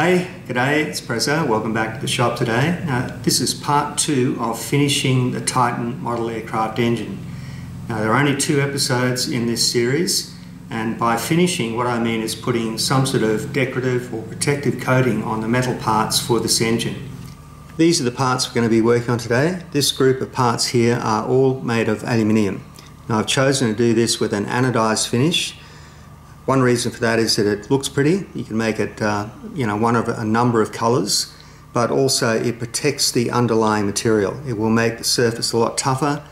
Hey, g'day, it's Prezzo. Welcome back to the shop today. This is part two of finishing the Titan model aircraft engine. Now, there are only two episodes in this series, and by finishing, what I mean is putting some sort of decorative or protective coating on the metal parts for this engine. These are the parts we're going to be working on today. This group of parts here are all made of aluminium. Now, I've chosen to do this with an anodized finish one reason for that is that it looks pretty. You can make it, uh, you know, one of a number of colours, but also it protects the underlying material. It will make the surface a lot tougher.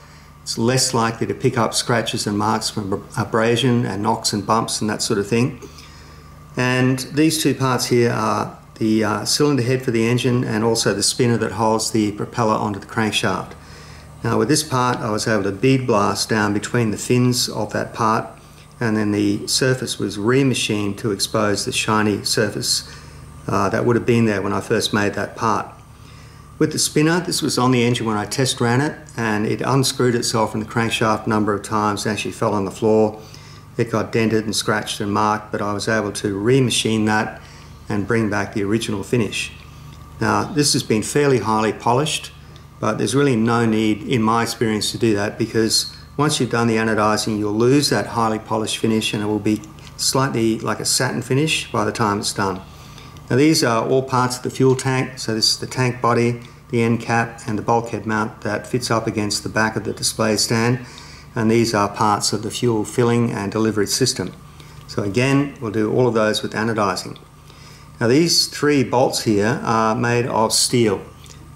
It's less likely to pick up scratches and marks from abrasion and knocks and bumps and that sort of thing. And these two parts here are the uh, cylinder head for the engine and also the spinner that holds the propeller onto the crankshaft. Now with this part I was able to bead blast down between the fins of that part and then the surface was remachined to expose the shiny surface uh, that would have been there when I first made that part. With the spinner, this was on the engine when I test ran it and it unscrewed itself from the crankshaft a number of times and actually fell on the floor. It got dented and scratched and marked, but I was able to remachine that and bring back the original finish. Now, this has been fairly highly polished, but there's really no need, in my experience, to do that because once you've done the anodizing, you'll lose that highly polished finish and it will be slightly like a satin finish by the time it's done. Now these are all parts of the fuel tank. So this is the tank body, the end cap and the bulkhead mount that fits up against the back of the display stand. And these are parts of the fuel filling and delivery system. So again, we'll do all of those with anodizing. Now these three bolts here are made of steel.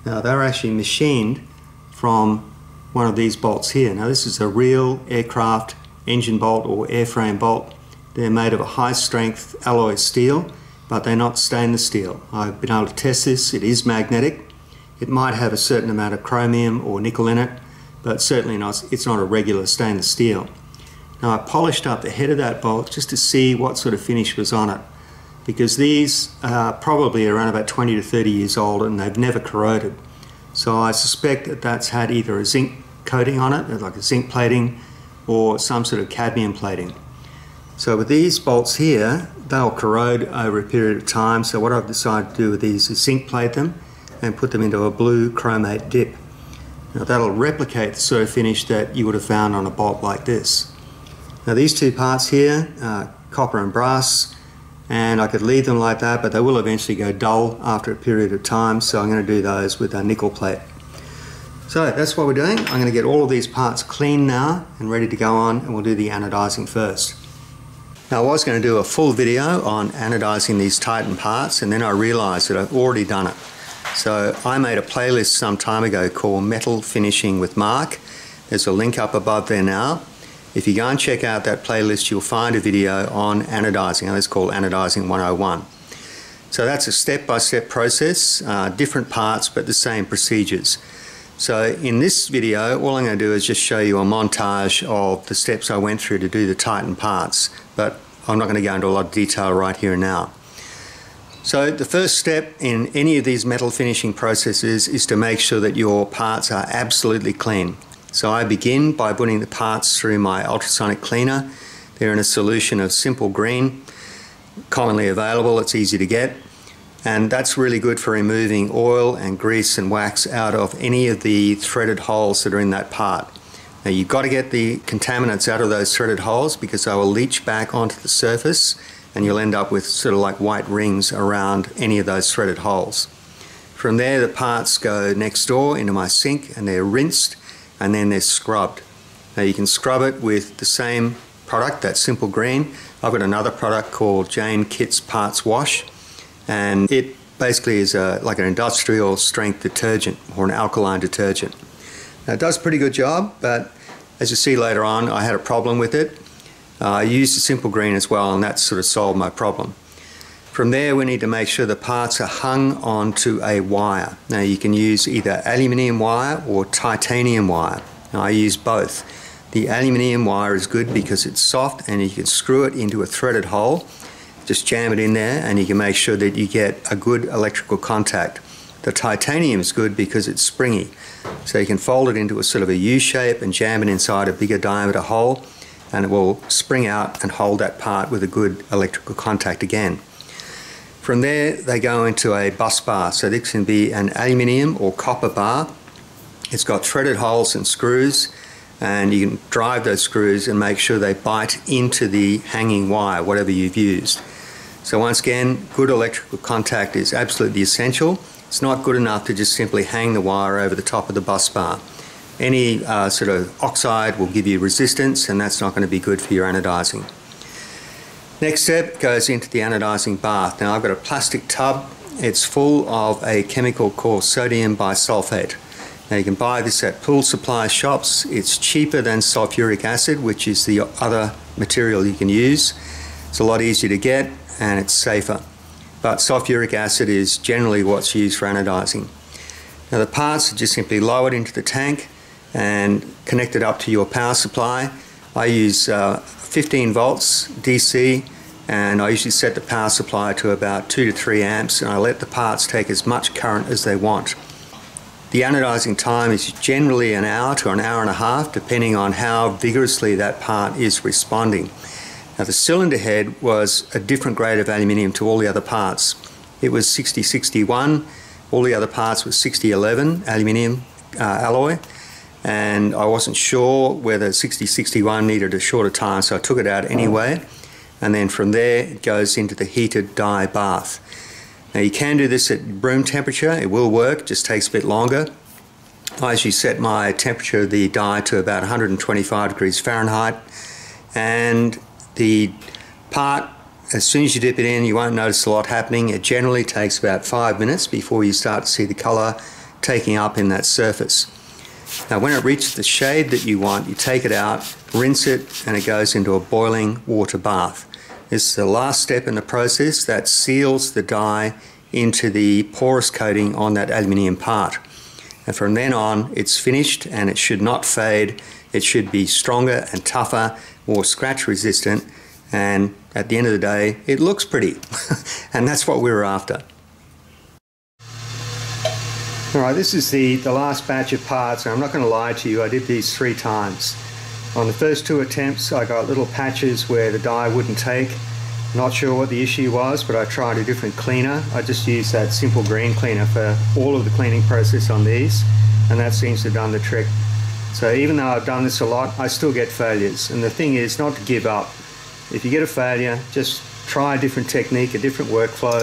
Now they're actually machined from one of these bolts here. Now this is a real aircraft engine bolt or airframe bolt. They're made of a high strength alloy steel, but they're not stainless steel. I've been able to test this. It is magnetic. It might have a certain amount of chromium or nickel in it, but certainly not, it's not a regular stainless steel. Now I polished up the head of that bolt just to see what sort of finish was on it because these are probably around about 20 to 30 years old and they've never corroded. So I suspect that that's had either a zinc coating on it, like a zinc plating or some sort of cadmium plating. So with these bolts here, they'll corrode over a period of time. So what I've decided to do with these is zinc plate them and put them into a blue chromate dip. Now that'll replicate the sort of finish that you would have found on a bolt like this. Now these two parts here, uh, copper and brass, and I could leave them like that, but they will eventually go dull after a period of time, so I'm going to do those with a nickel plate. So that's what we're doing. I'm going to get all of these parts clean now and ready to go on and we'll do the anodizing first. Now I was going to do a full video on anodizing these Titan parts and then I realized that I've already done it. So I made a playlist some time ago called Metal Finishing with Mark. There's a link up above there now. If you go and check out that playlist you'll find a video on anodizing and it's called Anodizing 101. So that's a step-by-step -step process, uh, different parts but the same procedures. So in this video, all I'm going to do is just show you a montage of the steps I went through to do the Titan parts, but I'm not going to go into a lot of detail right here and now. So the first step in any of these metal finishing processes is to make sure that your parts are absolutely clean. So I begin by putting the parts through my ultrasonic cleaner. They're in a solution of simple green, commonly available, it's easy to get and that's really good for removing oil and grease and wax out of any of the threaded holes that are in that part. Now you've got to get the contaminants out of those threaded holes because they will leach back onto the surface and you'll end up with sort of like white rings around any of those threaded holes. From there the parts go next door into my sink and they're rinsed and then they're scrubbed. Now you can scrub it with the same product, that simple green. I've got another product called Jane Kits Parts Wash and it basically is a, like an industrial strength detergent or an alkaline detergent. Now, it does a pretty good job, but as you see later on, I had a problem with it. Uh, I used a simple green as well, and that sort of solved my problem. From there, we need to make sure the parts are hung onto a wire. Now, you can use either aluminium wire or titanium wire. Now, I use both. The aluminium wire is good because it's soft and you can screw it into a threaded hole just jam it in there and you can make sure that you get a good electrical contact. The titanium is good because it's springy. So you can fold it into a sort of a U shape and jam it inside a bigger diameter hole and it will spring out and hold that part with a good electrical contact again. From there, they go into a bus bar. So this can be an aluminium or copper bar. It's got threaded holes and screws, and you can drive those screws and make sure they bite into the hanging wire, whatever you've used. So once again, good electrical contact is absolutely essential. It's not good enough to just simply hang the wire over the top of the bus bar. Any uh, sort of oxide will give you resistance and that's not going to be good for your anodizing. Next step goes into the anodizing bath. Now I've got a plastic tub. It's full of a chemical called sodium bisulfate. Now you can buy this at pool supply shops. It's cheaper than sulfuric acid, which is the other material you can use. It's a lot easier to get and it's safer. But sulfuric acid is generally what's used for anodizing. Now the parts are just simply lowered into the tank and connected up to your power supply. I use uh, 15 volts DC and I usually set the power supply to about 2 to 3 amps and I let the parts take as much current as they want. The anodizing time is generally an hour to an hour and a half depending on how vigorously that part is responding. Now the cylinder head was a different grade of aluminium to all the other parts. It was 6061, all the other parts were 6011 aluminium uh, alloy and I wasn't sure whether 6061 needed a shorter time so I took it out anyway and then from there it goes into the heated dye bath. Now you can do this at room temperature, it will work, just takes a bit longer. I usually set my temperature of the dye to about 125 degrees Fahrenheit and the part, as soon as you dip it in, you won't notice a lot happening. It generally takes about five minutes before you start to see the colour taking up in that surface. Now when it reaches the shade that you want, you take it out, rinse it, and it goes into a boiling water bath. This is the last step in the process that seals the dye into the porous coating on that aluminium part. And from then on, it's finished and it should not fade. It should be stronger and tougher more scratch resistant, and at the end of the day, it looks pretty. and that's what we were after. Alright, this is the, the last batch of parts, and I'm not going to lie to you, I did these three times. On the first two attempts, I got little patches where the dye wouldn't take. Not sure what the issue was, but I tried a different cleaner. I just used that simple green cleaner for all of the cleaning process on these, and that seems to have done the trick. So even though I've done this a lot, I still get failures. And the thing is not to give up. If you get a failure, just try a different technique, a different workflow.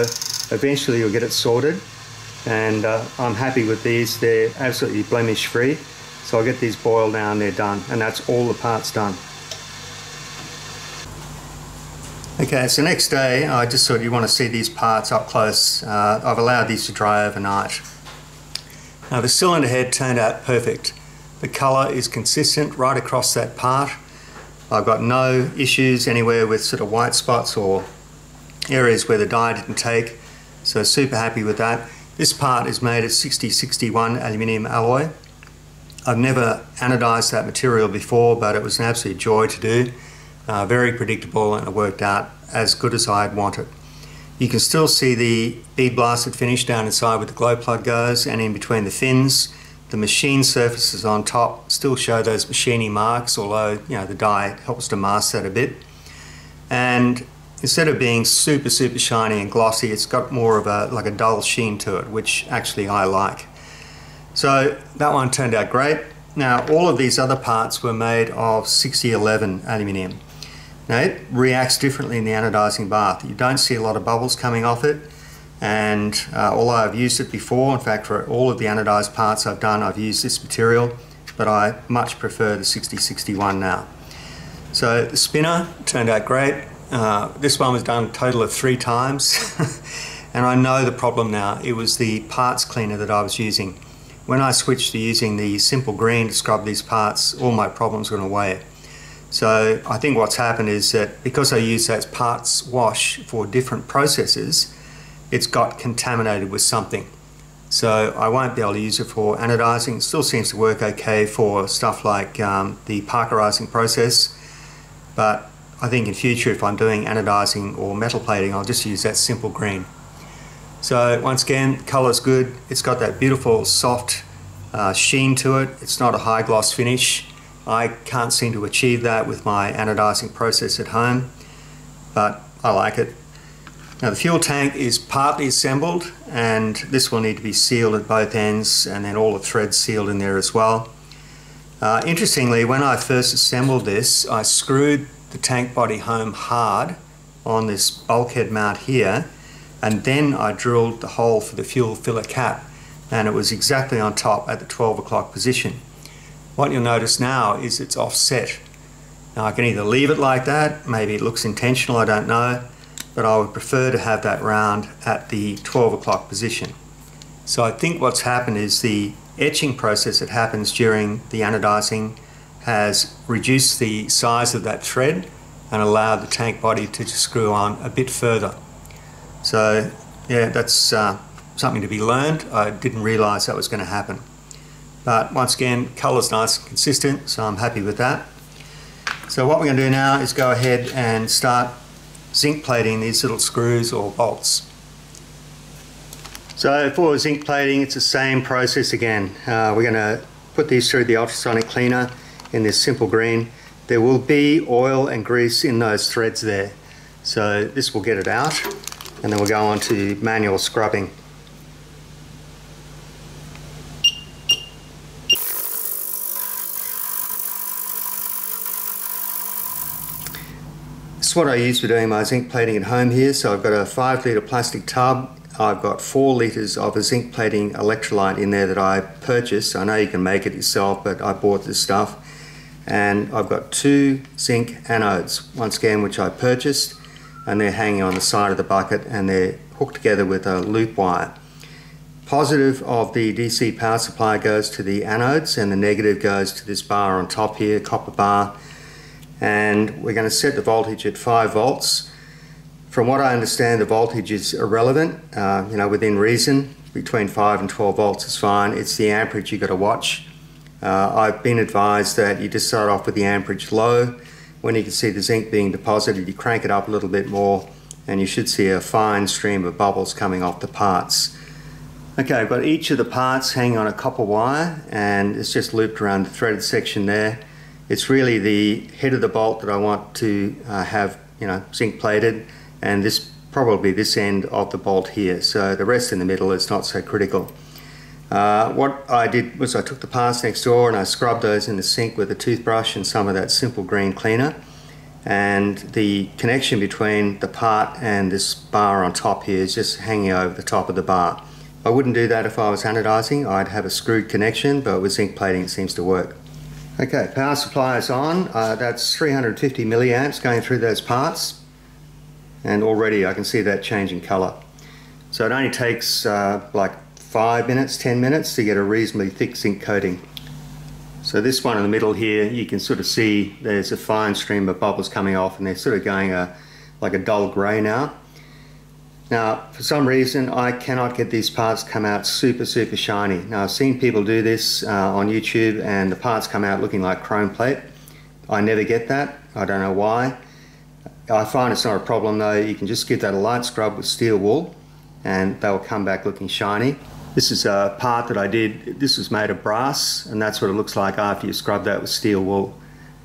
Eventually you'll get it sorted. And uh, I'm happy with these. They're absolutely blemish free. So I'll get these boiled now they're done. And that's all the parts done. Okay, so next day I just thought you want to see these parts up close. Uh, I've allowed these to dry overnight. Now the cylinder head turned out perfect. The colour is consistent right across that part. I've got no issues anywhere with sort of white spots or areas where the dye didn't take. So super happy with that. This part is made of 6061 aluminium alloy. I've never anodized that material before, but it was an absolute joy to do. Uh, very predictable and it worked out as good as I had wanted. You can still see the bead blasted finish down inside where the glow plug goes and in between the fins. The machine surfaces on top still show those machining marks, although you know the dye helps to mask that a bit. And instead of being super, super shiny and glossy, it's got more of a like a dull sheen to it, which actually I like. So that one turned out great. Now all of these other parts were made of 6011 aluminium. Now it reacts differently in the anodizing bath. You don't see a lot of bubbles coming off it and uh, although I've used it before, in fact for all of the anodized parts I've done I've used this material but I much prefer the 6061 now. So the spinner turned out great. Uh, this one was done a total of three times and I know the problem now. It was the parts cleaner that I was using. When I switched to using the simple green to scrub these parts, all my problems went away. So I think what's happened is that because I use that parts wash for different processes, it's got contaminated with something. So I won't be able to use it for anodizing. It still seems to work okay for stuff like um, the parkerizing process. But I think in future if I'm doing anodizing or metal plating, I'll just use that simple green. So once again, color's good. It's got that beautiful soft uh, sheen to it. It's not a high gloss finish. I can't seem to achieve that with my anodizing process at home, but I like it. Now the fuel tank is partly assembled and this will need to be sealed at both ends and then all the threads sealed in there as well. Uh, interestingly, when I first assembled this, I screwed the tank body home hard on this bulkhead mount here and then I drilled the hole for the fuel filler cap and it was exactly on top at the 12 o'clock position. What you'll notice now is it's offset. Now I can either leave it like that, maybe it looks intentional, I don't know, but I would prefer to have that round at the 12 o'clock position. So I think what's happened is the etching process that happens during the anodizing has reduced the size of that thread and allowed the tank body to screw on a bit further. So yeah, that's uh, something to be learned. I didn't realise that was going to happen. But once again, colour's nice and consistent, so I'm happy with that. So what we're going to do now is go ahead and start zinc plating these little screws or bolts. So for zinc plating, it's the same process again. Uh, we're going to put these through the ultrasonic cleaner in this simple green. There will be oil and grease in those threads there. So this will get it out and then we'll go on to manual scrubbing. This is what I use for doing my zinc plating at home here. So I've got a 5 litre plastic tub. I've got 4 litres of a zinc plating electrolyte in there that I purchased. I know you can make it yourself, but I bought this stuff. And I've got two zinc anodes, once again, which I purchased. And they're hanging on the side of the bucket and they're hooked together with a loop wire. Positive of the DC power supply goes to the anodes and the negative goes to this bar on top here, copper bar and we're going to set the voltage at 5 volts. From what I understand, the voltage is irrelevant, uh, you know, within reason. Between 5 and 12 volts is fine. It's the amperage you've got to watch. Uh, I've been advised that you just start off with the amperage low. When you can see the zinc being deposited, you crank it up a little bit more and you should see a fine stream of bubbles coming off the parts. Okay, I've got each of the parts hanging on a copper wire and it's just looped around the threaded section there. It's really the head of the bolt that I want to uh, have, you know, zinc plated and this probably this end of the bolt here. So the rest in the middle is not so critical. Uh, what I did was I took the parts next door and I scrubbed those in the sink with a toothbrush and some of that simple green cleaner. And the connection between the part and this bar on top here is just hanging over the top of the bar. I wouldn't do that if I was anodizing. I'd have a screwed connection, but with zinc plating it seems to work. Okay, power supply is on. Uh, that's 350 milliamps going through those parts. And already I can see that changing color. So it only takes uh, like five minutes, 10 minutes to get a reasonably thick zinc coating. So this one in the middle here, you can sort of see there's a fine stream of bubbles coming off and they're sort of going a, uh, like a dull gray now. Now, for some reason, I cannot get these parts come out super, super shiny. Now, I've seen people do this uh, on YouTube and the parts come out looking like chrome plate. I never get that. I don't know why. I find it's not a problem though. You can just give that a light scrub with steel wool and they'll come back looking shiny. This is a part that I did. This was made of brass and that's what it looks like after you scrub that with steel wool.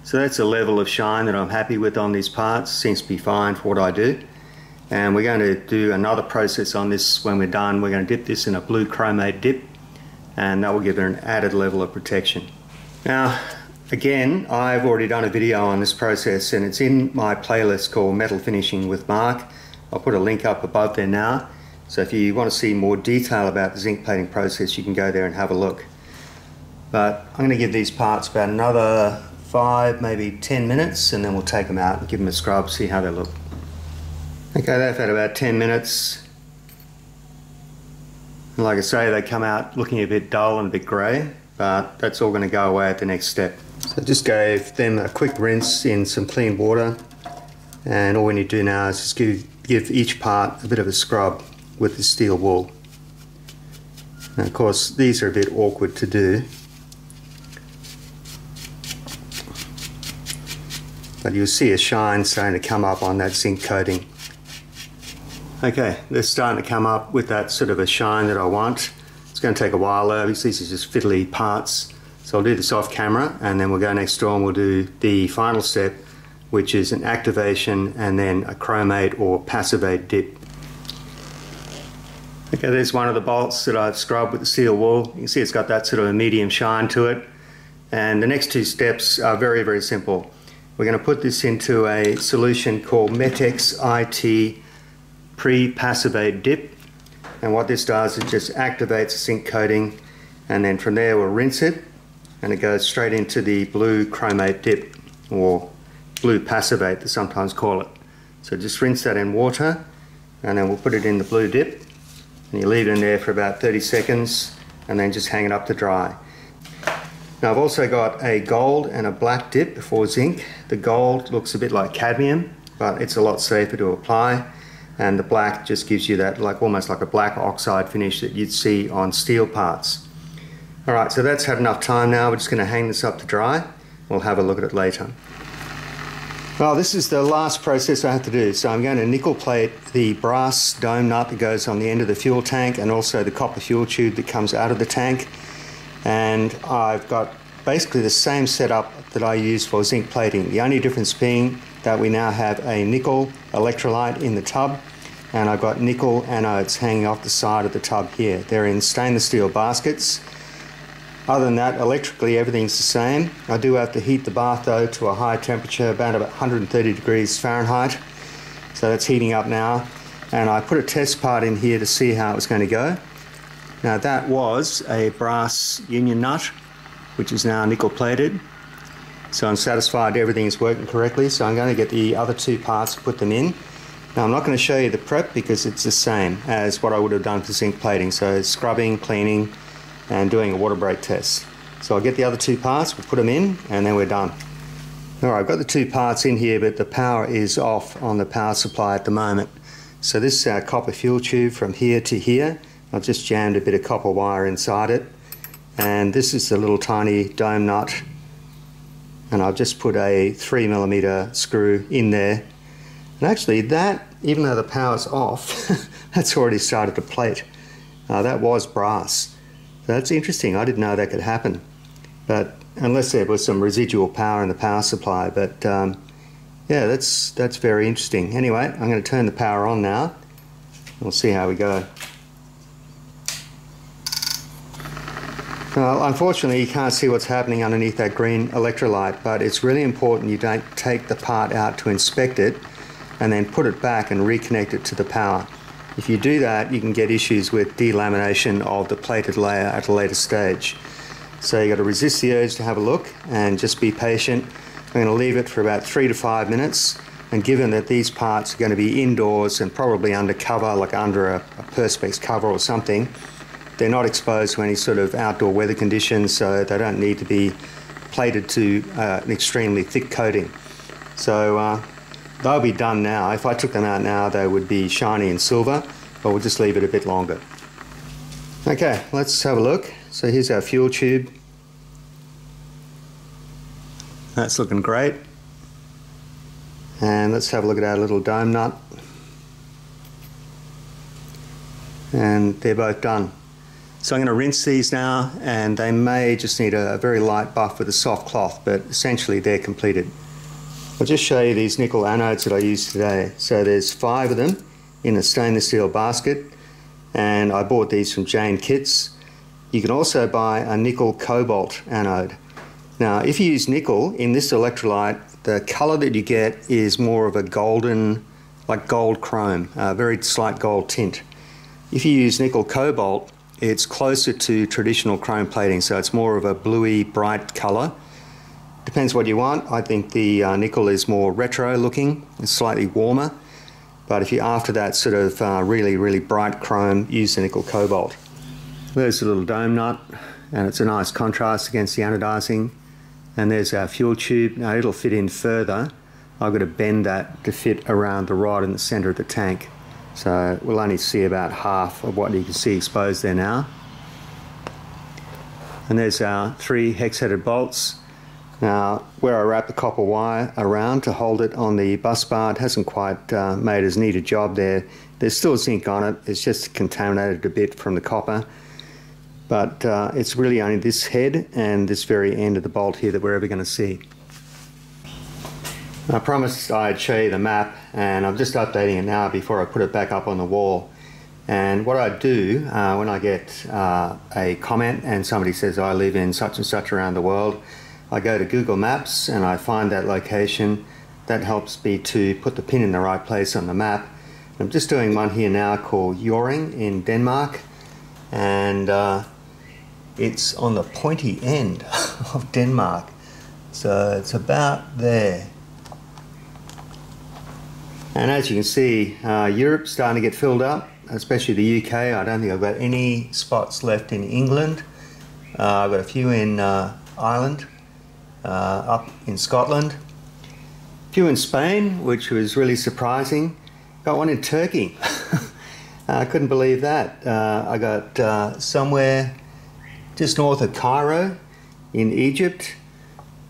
So that's a level of shine that I'm happy with on these parts. Seems to be fine for what I do and we're going to do another process on this when we're done. We're going to dip this in a blue chromate dip and that will give it an added level of protection. Now again I've already done a video on this process and it's in my playlist called Metal Finishing with Mark. I'll put a link up above there now so if you want to see more detail about the zinc plating process you can go there and have a look. But I'm going to give these parts about another five maybe 10 minutes and then we'll take them out and give them a scrub see how they look. Okay, they've had about 10 minutes. And like I say, they come out looking a bit dull and a bit grey, but that's all going to go away at the next step. So I just gave them a quick rinse in some clean water, and all we need to do now is just give, give each part a bit of a scrub with the steel wool. Now, of course, these are a bit awkward to do. But you'll see a shine starting to come up on that zinc coating. Okay, they're starting to come up with that sort of a shine that I want. It's going to take a while though, because these are just fiddly parts. So I'll do this off camera and then we'll go next door and we'll do the final step, which is an activation and then a chromate or passivate dip. Okay, there's one of the bolts that I've scrubbed with the steel wool. You can see it's got that sort of a medium shine to it. And the next two steps are very, very simple. We're going to put this into a solution called Metex IT Pre-Passivate Dip. And what this does is just activates the zinc coating and then from there we'll rinse it and it goes straight into the blue chromate dip or blue passivate they sometimes call it. So just rinse that in water and then we'll put it in the blue dip and you leave it in there for about 30 seconds and then just hang it up to dry. Now I've also got a gold and a black dip for zinc. The gold looks a bit like cadmium but it's a lot safer to apply and the black just gives you that like almost like a black oxide finish that you'd see on steel parts. Alright so that's had enough time now we're just going to hang this up to dry. We'll have a look at it later. Well, this is the last process I have to do. So I'm going to nickel plate the brass dome nut that goes on the end of the fuel tank and also the copper fuel tube that comes out of the tank. And I've got basically the same setup that I use for zinc plating. The only difference being that we now have a nickel electrolyte in the tub and I've got nickel anodes hanging off the side of the tub here. They're in stainless steel baskets other than that, electrically everything's the same. I do have to heat the bath though to a high temperature, about, about 130 degrees Fahrenheit. So that's heating up now. And I put a test part in here to see how it was going to go. Now that was a brass union nut, which is now nickel plated. So I'm satisfied everything is working correctly. So I'm going to get the other two parts, put them in. Now I'm not going to show you the prep because it's the same as what I would have done for zinc plating. So scrubbing, cleaning, and doing a water break test. So I'll get the other two parts, we'll put them in, and then we're done. All right, I've got the two parts in here, but the power is off on the power supply at the moment. So this is our copper fuel tube from here to here. I've just jammed a bit of copper wire inside it. And this is the little tiny dome nut. And I've just put a three millimeter screw in there. And actually that, even though the power's off, that's already started to plate. Uh, that was brass. That's interesting. I didn't know that could happen. But unless there was some residual power in the power supply. But um, yeah, that's that's very interesting. Anyway, I'm going to turn the power on now. We'll see how we go. Well, unfortunately, you can't see what's happening underneath that green electrolyte, but it's really important you don't take the part out to inspect it and then put it back and reconnect it to the power. If you do that, you can get issues with delamination of the plated layer at a later stage. So you've got to resist the urge to have a look and just be patient. I'm going to leave it for about three to five minutes. And given that these parts are going to be indoors and probably under cover, like under a, a Perspex cover or something, they're not exposed to any sort of outdoor weather conditions, so they don't need to be plated to uh, an extremely thick coating. So uh, They'll be done now. If I took them out now, they would be shiny and silver, but we'll just leave it a bit longer. Okay, let's have a look. So here's our fuel tube. That's looking great. And let's have a look at our little dome nut. And they're both done. So I'm going to rinse these now and they may just need a, a very light buff with a soft cloth, but essentially they're completed. I'll just show you these nickel anodes that I used today. So there's five of them in a stainless steel basket and I bought these from Jane Kits. You can also buy a nickel cobalt anode. Now if you use nickel in this electrolyte the colour that you get is more of a golden like gold chrome, a very slight gold tint. If you use nickel cobalt it's closer to traditional chrome plating so it's more of a bluey bright colour Depends what you want. I think the uh, nickel is more retro looking, it's slightly warmer. But if you're after that sort of uh, really, really bright chrome, use the nickel cobalt. There's a little dome nut, and it's a nice contrast against the anodizing. And there's our fuel tube. Now it'll fit in further. I've got to bend that to fit around the rod in the center of the tank. So we'll only see about half of what you can see exposed there now. And there's our three hex-headed bolts. Now, where I wrap the copper wire around to hold it on the bus bar, it hasn't quite uh, made as neat a job there. There's still zinc on it, it's just contaminated a bit from the copper. But uh, it's really only this head and this very end of the bolt here that we're ever going to see. I promised I'd show you the map and I'm just updating it now before I put it back up on the wall. And what I do uh, when I get uh, a comment and somebody says I live in such and such around the world, I go to Google Maps and I find that location. That helps me to put the pin in the right place on the map. I'm just doing one here now called Hjørring in Denmark, and uh, it's on the pointy end of Denmark. So it's about there. And as you can see, uh, Europe's starting to get filled up, especially the UK. I don't think I've got any spots left in England. Uh, I've got a few in uh, Ireland, up in Scotland, a few in Spain, which was really surprising. Got one in Turkey. I couldn't believe that. Uh, I got uh, somewhere just north of Cairo in Egypt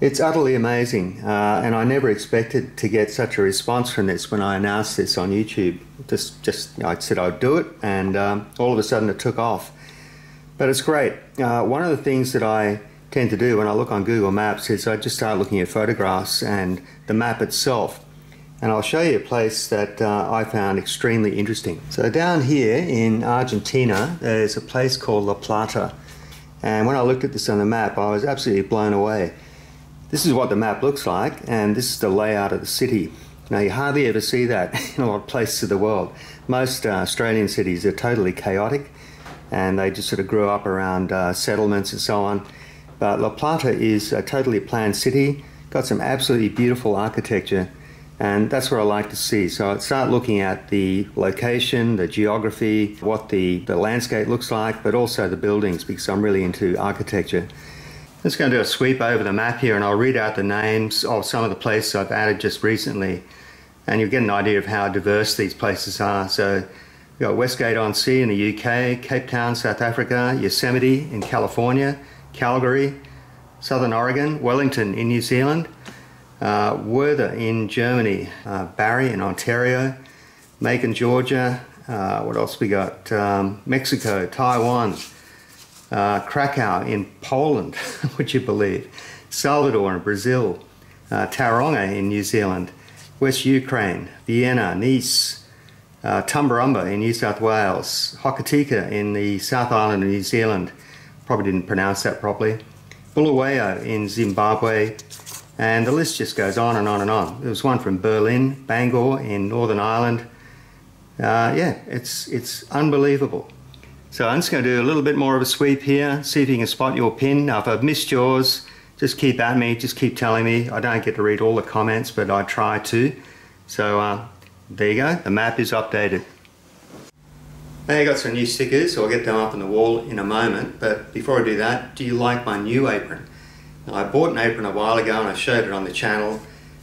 it's utterly amazing, uh, and I never expected to get such a response from this when I announced this on YouTube. Just, just I said I'd do it, and um, all of a sudden it took off. But it's great. Uh, one of the things that I tend to do when I look on Google Maps is I just start looking at photographs and the map itself. And I'll show you a place that uh, I found extremely interesting. So down here in Argentina, there's a place called La Plata. And when I looked at this on the map, I was absolutely blown away. This is what the map looks like, and this is the layout of the city. Now, you hardly ever see that in a lot of places of the world. Most uh, Australian cities are totally chaotic, and they just sort of grew up around uh, settlements and so on. But La Plata is a totally planned city, got some absolutely beautiful architecture, and that's what I like to see. So I start looking at the location, the geography, what the, the landscape looks like, but also the buildings because I'm really into architecture. I'm just going to do a sweep over the map here and I'll read out the names of some of the places I've added just recently and you'll get an idea of how diverse these places are. So we've got Westgate on Sea in the UK, Cape Town, South Africa, Yosemite in California, Calgary, Southern Oregon, Wellington in New Zealand, uh, Werther in Germany, uh, in Ontario, Macon, Georgia, uh, what else we got? Um, Mexico, Taiwan, uh, Krakow in Poland, would you believe? Salvador in Brazil, uh, Tauranga in New Zealand, West Ukraine, Vienna, Nice, uh, Tumbarumba in New South Wales, Hokitika in the South Island of New Zealand, probably didn't pronounce that properly, Bulawayo in Zimbabwe, and the list just goes on and on and on. There was one from Berlin, Bangor in Northern Ireland. Uh, yeah, it's, it's unbelievable. So I'm just going to do a little bit more of a sweep here, see if you can spot your pin. Now if I've missed yours, just keep at me, just keep telling me. I don't get to read all the comments, but I try to. So uh, there you go, the map is updated. Now I got some new stickers, so I'll get them up on the wall in a moment. But before I do that, do you like my new apron? Now, I bought an apron a while ago and I showed it on the channel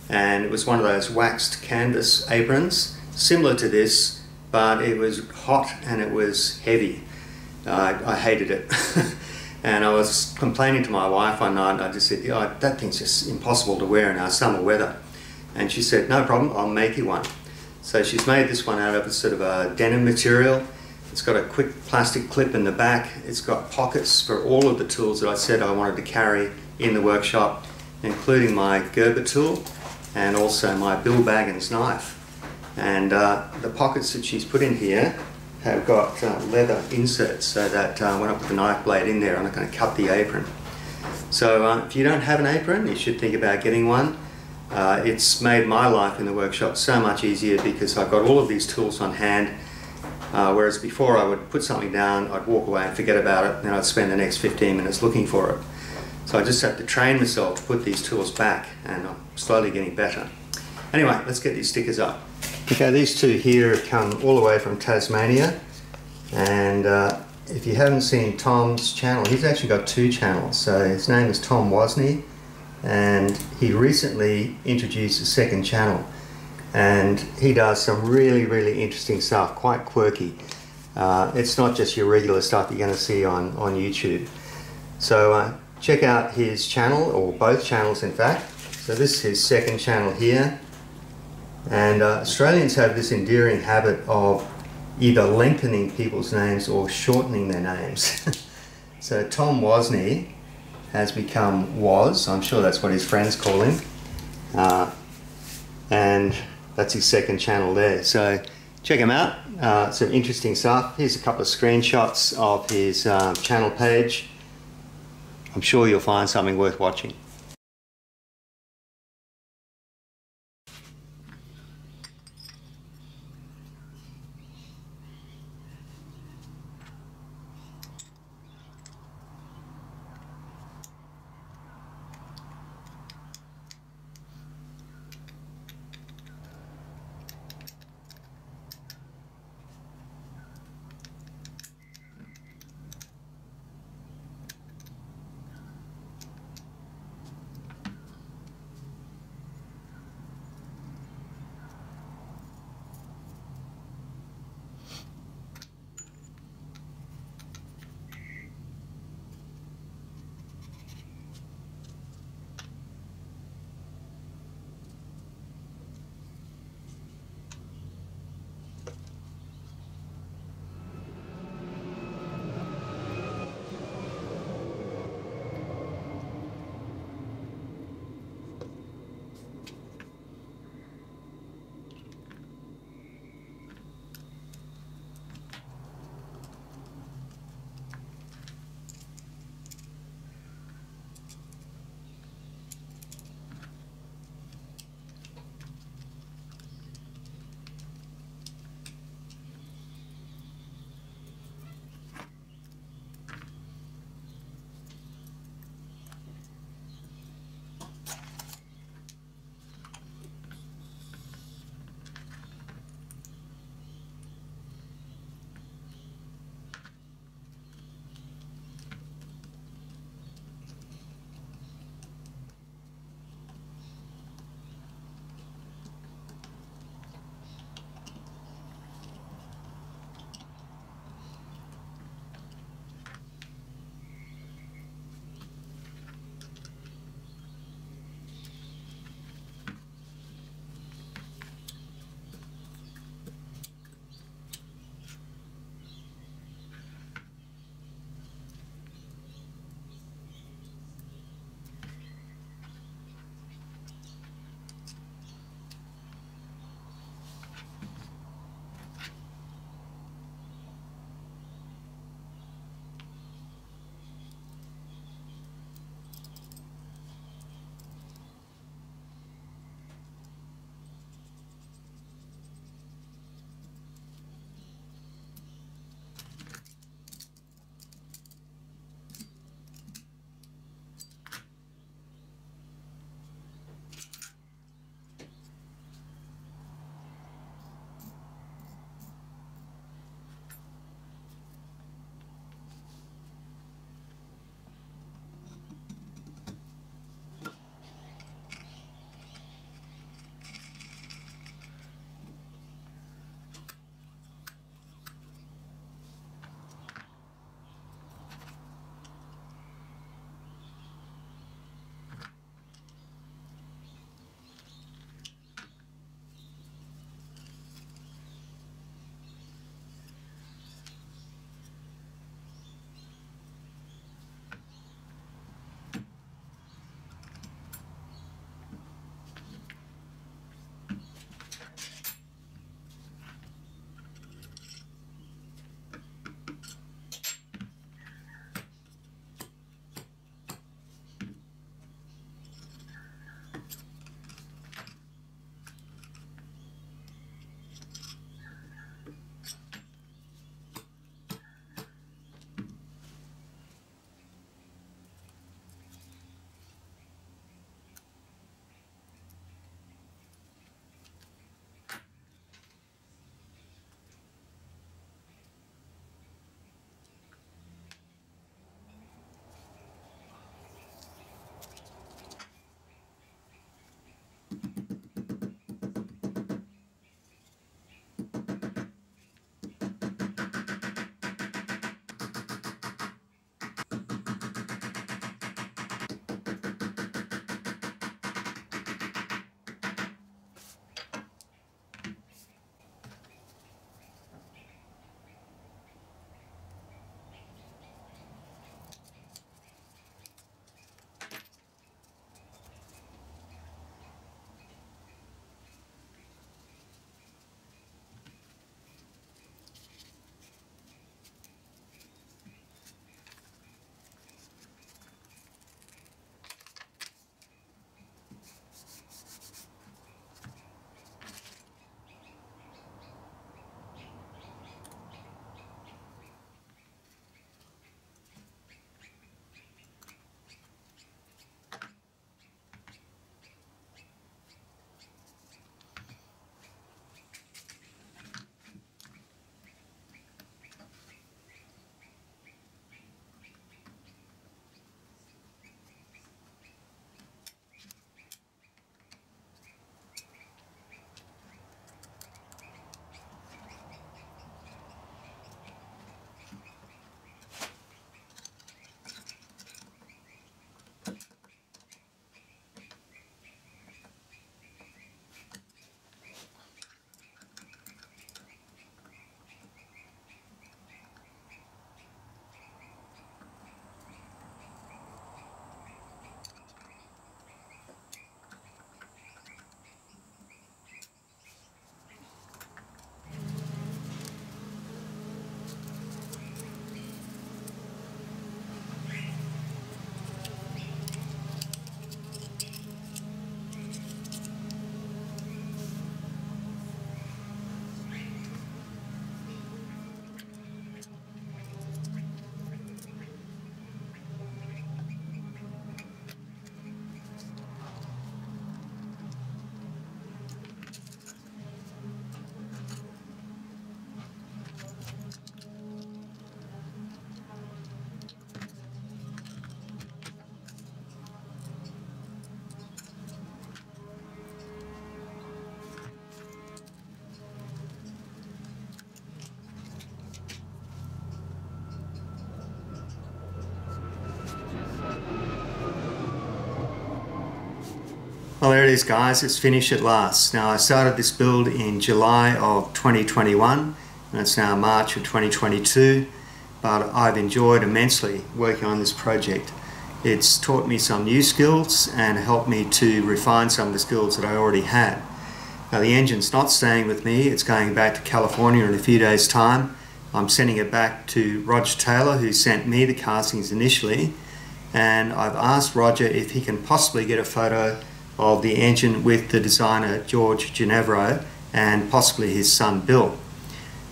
and it was one of those waxed canvas aprons, similar to this, but it was hot and it was heavy. I, I hated it. and I was complaining to my wife one night, I just said, oh, that thing's just impossible to wear in our summer weather. And she said, no problem, I'll make you one. So she's made this one out of a sort of a denim material. It's got a quick plastic clip in the back. It's got pockets for all of the tools that I said I wanted to carry in the workshop, including my Gerber tool and also my Bill Baggins knife. And uh, the pockets that she's put in here have got uh, leather inserts so that uh, when I put the knife blade in there I'm not going to cut the apron. So uh, if you don't have an apron you should think about getting one. Uh, it's made my life in the workshop so much easier because I've got all of these tools on hand uh, whereas before I would put something down, I'd walk away and forget about it and then I'd spend the next 15 minutes looking for it. So I just have to train myself to put these tools back and I'm slowly getting better. Anyway, let's get these stickers up. Okay, these two here have come all the way from Tasmania and uh, if you haven't seen Tom's channel, he's actually got two channels. So his name is Tom Wozni and he recently introduced a second channel and he does some really really interesting stuff, quite quirky. Uh, it's not just your regular stuff you're going to see on, on YouTube. So uh, check out his channel, or both channels in fact. So this is his second channel here and uh, Australians have this endearing habit of either lengthening people's names or shortening their names. so Tom Wozni has become Was, I'm sure that's what his friends call him. Uh, and that's his second channel there. So check him out. Uh, some interesting stuff. Here's a couple of screenshots of his uh, channel page. I'm sure you'll find something worth watching. Well, there it is, guys. It's finished at last. Now, I started this build in July of 2021, and it's now March of 2022, but I've enjoyed immensely working on this project. It's taught me some new skills and helped me to refine some of the skills that I already had. Now, the engine's not staying with me, it's going back to California in a few days' time. I'm sending it back to Roger Taylor, who sent me the castings initially, and I've asked Roger if he can possibly get a photo of the engine with the designer George Genevro and possibly his son Bill.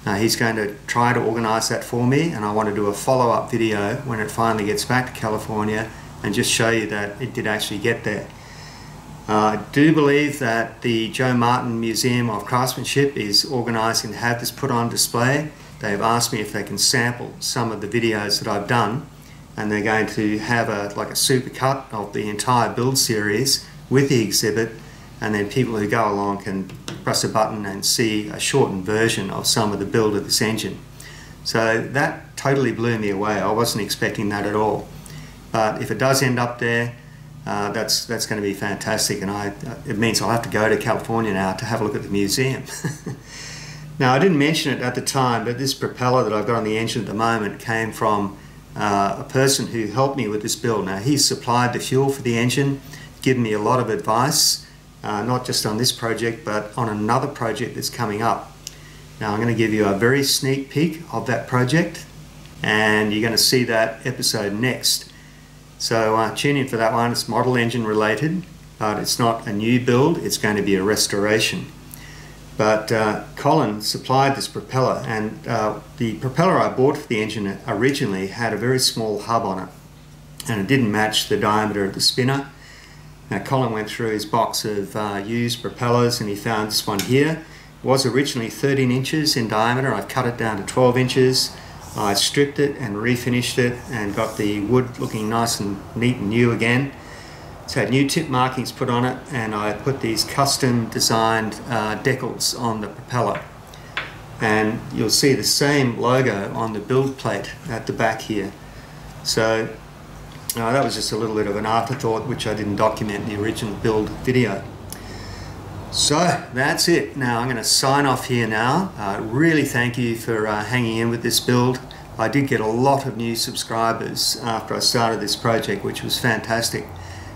Now he's going to try to organise that for me and I want to do a follow-up video when it finally gets back to California and just show you that it did actually get there. Uh, I do believe that the Joe Martin Museum of Craftsmanship is organising to have this put on display. They've asked me if they can sample some of the videos that I've done and they're going to have a like a super cut of the entire build series with the exhibit and then people who go along can press a button and see a shortened version of some of the build of this engine. So that totally blew me away. I wasn't expecting that at all. But if it does end up there, uh, that's that's going to be fantastic, and I it means I'll have to go to California now to have a look at the museum. now I didn't mention it at the time, but this propeller that I've got on the engine at the moment came from uh, a person who helped me with this build. Now he supplied the fuel for the engine given me a lot of advice, uh, not just on this project, but on another project that's coming up. Now I'm going to give you a very sneak peek of that project, and you're going to see that episode next. So uh, tune in for that one. It's model engine related, but it's not a new build, it's going to be a restoration. But uh, Colin supplied this propeller, and uh, the propeller I bought for the engine originally had a very small hub on it, and it didn't match the diameter of the spinner now Colin went through his box of uh, used propellers and he found this one here. It was originally 13 inches in diameter. I've cut it down to 12 inches. I stripped it and refinished it and got the wood looking nice and neat and new again. It's had new tip markings put on it and I put these custom designed uh, decals on the propeller. And you'll see the same logo on the build plate at the back here. So uh, that was just a little bit of an afterthought which I didn't document in the original build video. So that's it. Now I'm going to sign off here now. Uh, really thank you for uh, hanging in with this build. I did get a lot of new subscribers after I started this project which was fantastic.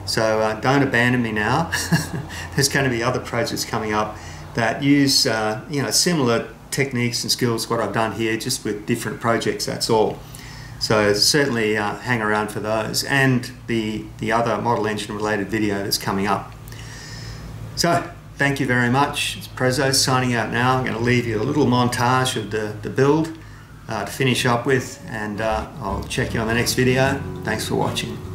So uh, don't abandon me now. There's going to be other projects coming up that use uh, you know similar techniques and skills what I've done here just with different projects that's all. So certainly uh, hang around for those and the, the other model engine related video that's coming up. So thank you very much. It's signing out now. I'm going to leave you a little montage of the, the build uh, to finish up with and uh, I'll check you on the next video. Thanks for watching.